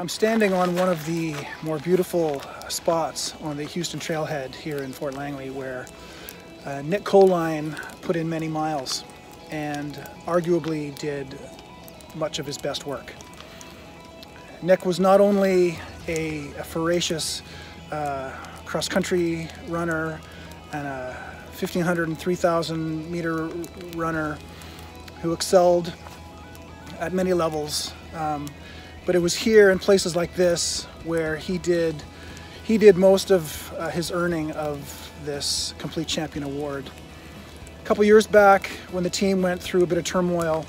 I'm standing on one of the more beautiful spots on the Houston Trailhead here in Fort Langley where uh, Nick Colyn put in many miles and arguably did much of his best work. Nick was not only a, a voracious uh, cross-country runner and a 1500 and 3000 meter runner who excelled at many levels um, but it was here in places like this where he did he did most of uh, his earning of this complete champion award. A couple years back when the team went through a bit of turmoil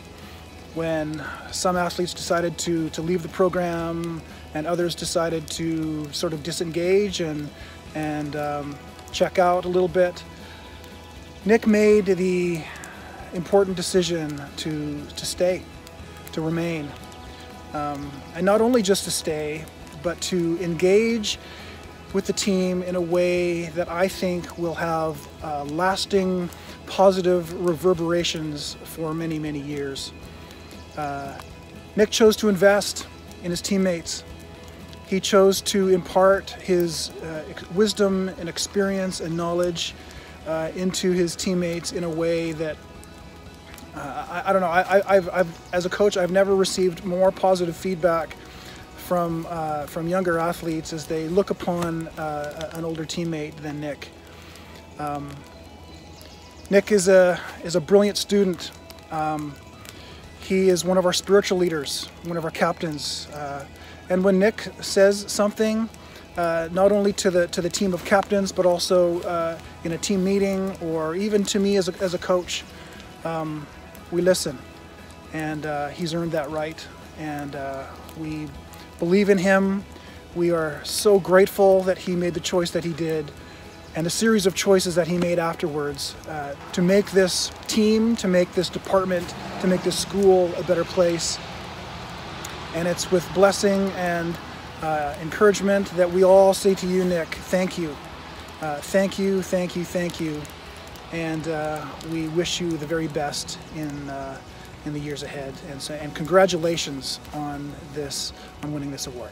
when some athletes decided to, to leave the program and others decided to sort of disengage and, and um, check out a little bit. Nick made the important decision to, to stay, to remain. Um, and not only just to stay, but to engage with the team in a way that I think will have uh, lasting positive reverberations for many, many years. Uh, Nick chose to invest in his teammates. He chose to impart his uh, wisdom and experience and knowledge uh, into his teammates in a way that uh, I, I, don't know. I, have I've, as a coach, I've never received more positive feedback from uh, from younger athletes as they look upon uh, an older teammate than Nick. Um, Nick is a is a brilliant student. Um, he is one of our spiritual leaders, one of our captains. Uh, and when Nick says something, uh, not only to the to the team of captains, but also uh, in a team meeting or even to me as a, as a coach. Um, we listen. And uh, he's earned that right. And uh, we believe in him. We are so grateful that he made the choice that he did and the series of choices that he made afterwards uh, to make this team, to make this department, to make this school a better place. And it's with blessing and uh, encouragement that we all say to you, Nick, thank you. Uh, thank you, thank you, thank you and uh, we wish you the very best in uh, in the years ahead. And so, and congratulations on this on winning this award.